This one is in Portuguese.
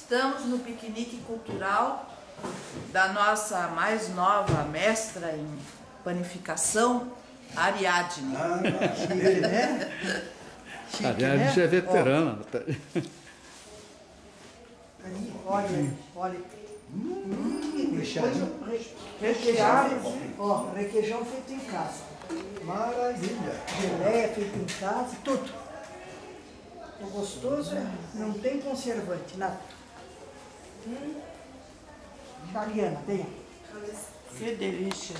Estamos no piquenique cultural da nossa mais nova mestra em panificação, Ariadne. Ah, chique, né? Chique, Ariadne né? já é veterana. Aí, olha, olha. Hum, re- requeijão, ó, requeijão feito em casa. Maravilha. Geleia feita em casa, tudo. O gostoso é, não tem conservante, nada. Hum. Mariana, venha. Que delícia.